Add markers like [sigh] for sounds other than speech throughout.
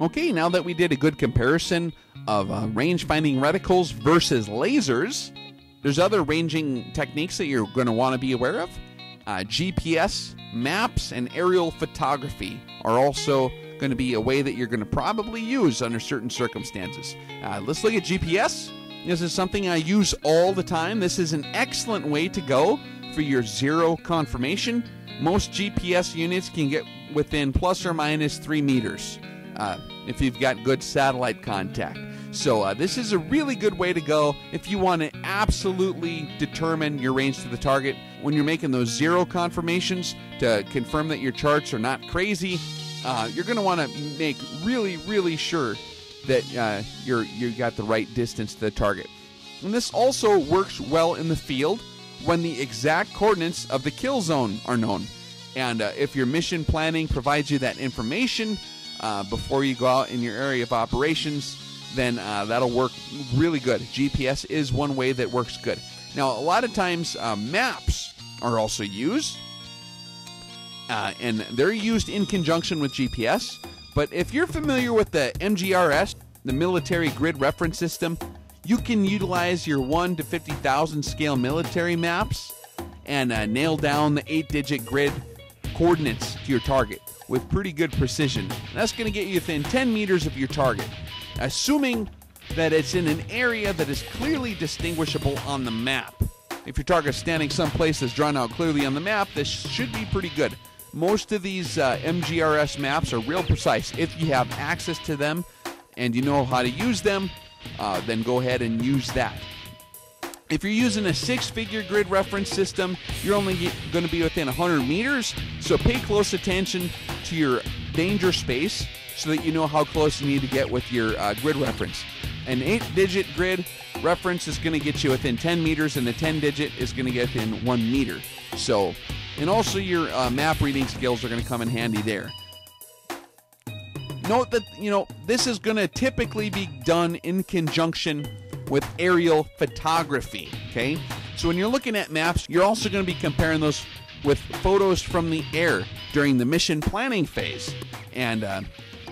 Okay, now that we did a good comparison of uh, range finding reticles versus lasers, there's other ranging techniques that you're going to want to be aware of. Uh, GPS, maps, and aerial photography are also going to be a way that you're going to probably use under certain circumstances. Uh, let's look at GPS. This is something I use all the time. This is an excellent way to go for your zero confirmation. Most GPS units can get within plus or minus three meters uh, if you've got good satellite contact. So, uh, this is a really good way to go if you want to absolutely determine your range to the target when you're making those zero confirmations to confirm that your charts are not crazy. Uh, you're going to want to make really, really sure that uh, you're you got the right distance to the target. And this also works well in the field when the exact coordinates of the kill zone are known. And uh, if your mission planning provides you that information uh, before you go out in your area of operations, then uh, that'll work really good. GPS is one way that works good. Now, a lot of times, uh, maps are also used, uh, and they're used in conjunction with GPS. But if you're familiar with the MGRS, the Military Grid Reference System, you can utilize your 1 to 50,000 scale military maps and uh, nail down the 8 digit grid coordinates to your target with pretty good precision. That's going to get you within 10 meters of your target, assuming that it's in an area that is clearly distinguishable on the map. If your target's standing someplace that's drawn out clearly on the map, this should be pretty good. Most of these uh, MGRS maps are real precise. If you have access to them and you know how to use them, uh, then go ahead and use that. If you're using a six figure grid reference system, you're only going to be within 100 meters, so pay close attention to your danger space so that you know how close you need to get with your uh, grid reference. An 8 digit grid reference is going to get you within 10 meters, and the 10 digit is going to get within 1 meter. So, and also your uh, map reading skills are going to come in handy there. Note that, you know, this is going to typically be done in conjunction with aerial photography. Okay, so when you're looking at maps, you're also going to be comparing those with photos from the air during the mission planning phase, and uh,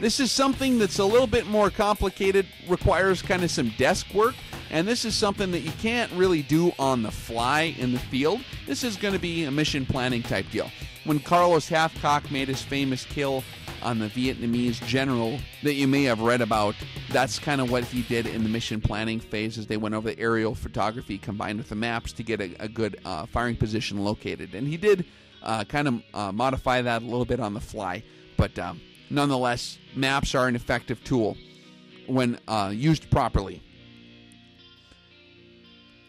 this is something that's a little bit more complicated, requires kind of some desk work. And this is something that you can't really do on the fly in the field. This is going to be a mission planning type deal. When Carlos Hathcock made his famous kill on the Vietnamese general that you may have read about. That's kind of what he did in the mission planning phase as they went over the aerial photography combined with the maps to get a, a good uh, firing position located. And he did uh, kind of uh, modify that a little bit on the fly. But um, nonetheless, maps are an effective tool when uh, used properly.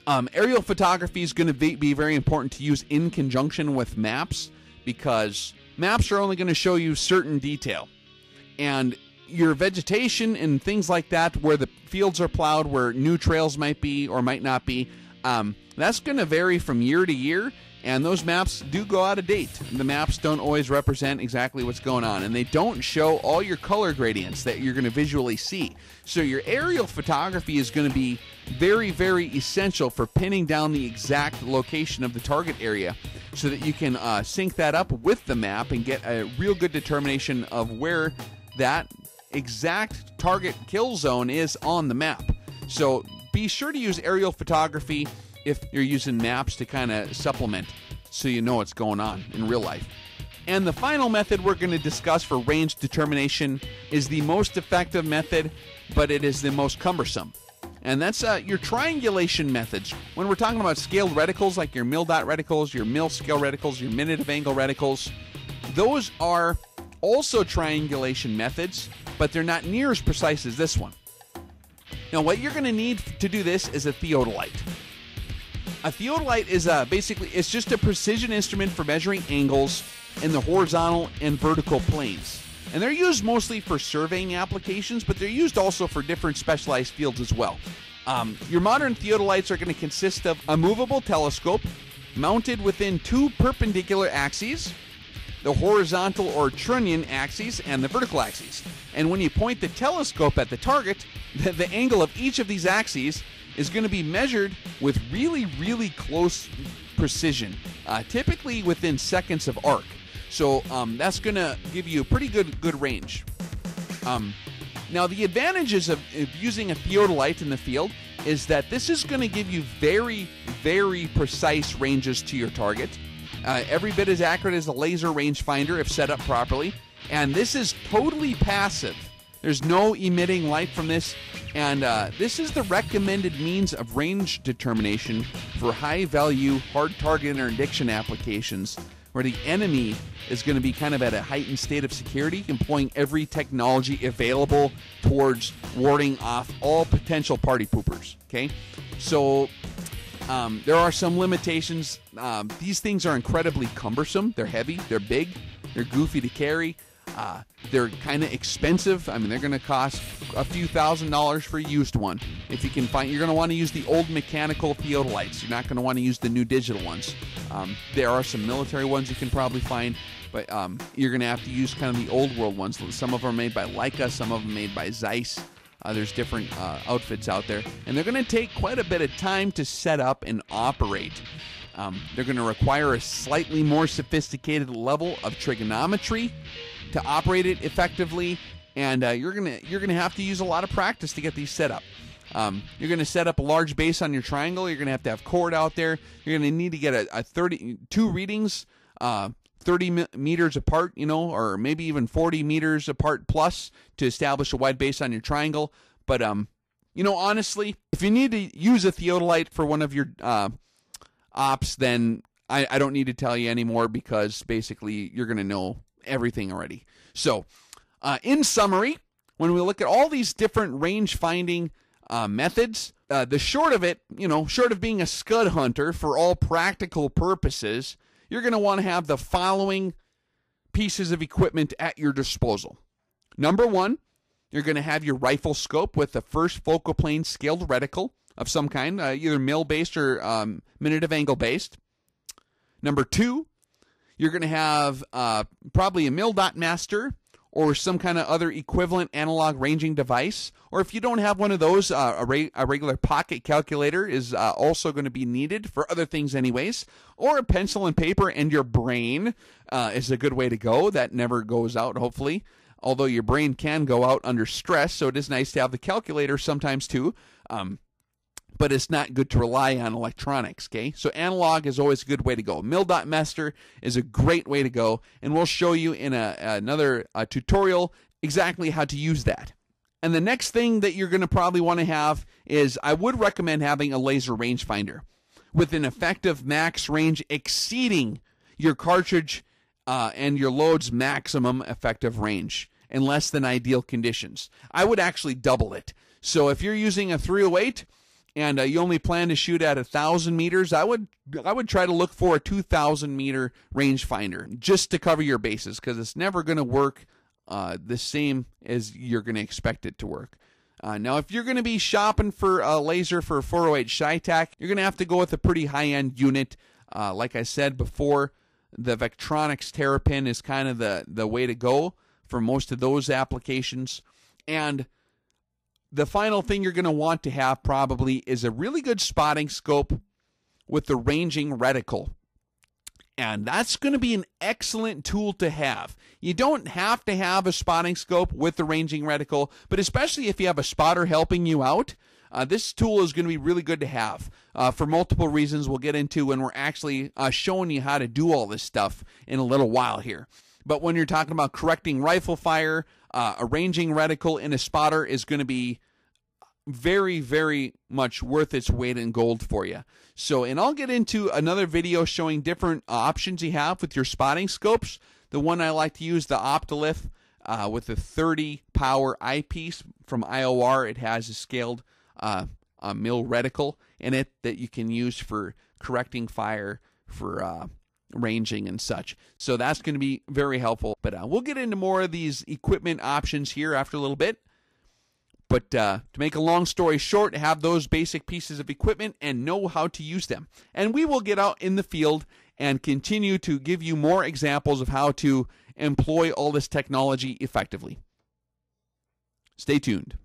Um, aerial photography is going to be very important to use in conjunction with maps because maps are only going to show you certain detail. And your vegetation and things like that, where the fields are plowed, where new trails might be or might not be, um, that's going to vary from year to year. And those maps do go out of date. The maps don't always represent exactly what's going on, and they don't show all your color gradients that you're going to visually see. So, your aerial photography is going to be very, very essential for pinning down the exact location of the target area so that you can uh, sync that up with the map and get a real good determination of where that exact target kill zone is on the map. So be sure to use aerial photography if you're using maps to kind of supplement so you know what's going on in real life. And the final method we're going to discuss for range determination is the most effective method, but it is the most cumbersome and that's uh, your triangulation methods. When we're talking about scaled reticles, like your mil dot reticles, your mil scale reticles, your minute of angle reticles, those are also triangulation methods, but they're not near as precise as this one. Now, what you're going to need to do this is a theodolite. A theodolite is a, uh, basically it's just a precision instrument for measuring angles in the horizontal and vertical planes. And they're used mostly for surveying applications, but they're used also for different specialized fields as well. Um, your modern theodolites are going to consist of a movable telescope mounted within two perpendicular axes, the horizontal or trunnion axes and the vertical axes. And when you point the telescope at the target, [laughs] the, the angle of each of these axes is going to be measured with really, really close precision, uh, typically within seconds of arc. So um, that's going to give you a pretty good good range. Um, Now, the advantages of, of using a theodolite in the field is that this is going to give you very, very precise ranges to your target. Uh, every bit as accurate as a laser rangefinder if set up properly. And this is totally passive. There's no emitting light from this, and uh, this is the recommended means of range determination for high value, hard target interdiction applications where the enemy is going to be kind of at a heightened state of security, employing every technology available towards warding off all potential party poopers. Okay, so um, there are some limitations. Um, these things are incredibly cumbersome. They're heavy, they're big, they're goofy to carry. Uh, they're kind of expensive. I mean, they're going to cost a few thousand dollars for a used one. If you can find, you're going to want to use the old mechanical theodolites. You're not going to want to use the new digital ones. Um, there are some military ones you can probably find, but um, you're going to have to use kind of the old world ones. Some of them are made by Leica, some of them made by Zeiss. Uh, there's different uh, outfits out there, and they're going to take quite a bit of time to set up and operate. Um, they're going to require a slightly more sophisticated level of trigonometry to operate it effectively, and uh, you're gonna you're gonna have to use a lot of practice to get these set up. Um, you're going to set up a large base on your triangle. You're going to have to have cord out there. You're going to need to get a, a 30 two readings, uh, 30 meters apart, you know, or maybe even 40 meters apart plus to establish a wide base on your triangle. But um, you know, honestly, if you need to use a theodolite for one of your uh, ops, then I, I don't need to tell you anymore because basically you're going to know everything already. So, uh, in summary, when we look at all these different range finding uh, methods, uh, the short of it, you know, short of being a scud hunter for all practical purposes, you're going to want to have the following pieces of equipment at your disposal. Number one, you're going to have your rifle scope with the first focal plane scaled reticle of some kind, uh, either mil based or um, minute of angle based. Number two, you're going to have uh, probably a mil dot master or some kind of other equivalent analog ranging device. Or if you don't have one of those, uh, a, re- a, regular pocket calculator is uh, also going to be needed for other things, anyways. Or a pencil and paper and your brain uh, is a good way to go. That never goes out, hopefully. Although your brain can go out under stress, so it is nice to have the calculator sometimes too. Um, but it's not good to rely on electronics, okay? So analog is always a good way to go. Mil.Master is a great way to go, and we'll show you in a, another a tutorial exactly how to use that. And the next thing that you're going to probably want to have is I would recommend having a laser rangefinder with an effective max range exceeding your cartridge uh, and your load's maximum effective range in less than ideal conditions. I would actually double it. So if you're using a 308, and uh, you only plan to shoot at a thousand meters, I would I would try to look for a two thousand meter rangefinder just to cover your bases because it's never going to work uh, the same as you're going to expect it to work. Uh, now, if you're going to be shopping for a laser for a 408 CheyTac, you're going to have to go with a pretty high end unit. Uh, like I said before, the Vectronix Terrapin is kind of the, the way to go for most of those applications. And the final thing you're going to want to have probably is a really good spotting scope with the ranging reticle. And that's going to be an excellent tool to have. You don't have to have a spotting scope with the ranging reticle, but especially if you have a spotter helping you out, uh, this tool is going to be really good to have uh, for multiple reasons we'll get into when we're actually uh, showing you how to do all this stuff in a little while here. But when you're talking about correcting rifle fire, uh, arranging reticle in a spotter is going to be very, very much worth its weight in gold for you. So, and I'll get into another video showing different uh, options you have with your spotting scopes. The one I like to use, the Optolyth, uh, with the 30 power eyepiece from IOR. It has a scaled uh, a mil reticle in it that you can use for correcting fire, for uh, ranging and such. So that's going to be very helpful. But uh, we'll get into more of these equipment options here after a little bit. But uh, to make a long story short, have those basic pieces of equipment and know how to use them. And we will get out in the field and continue to give you more examples of how to employ all this technology effectively. Stay tuned.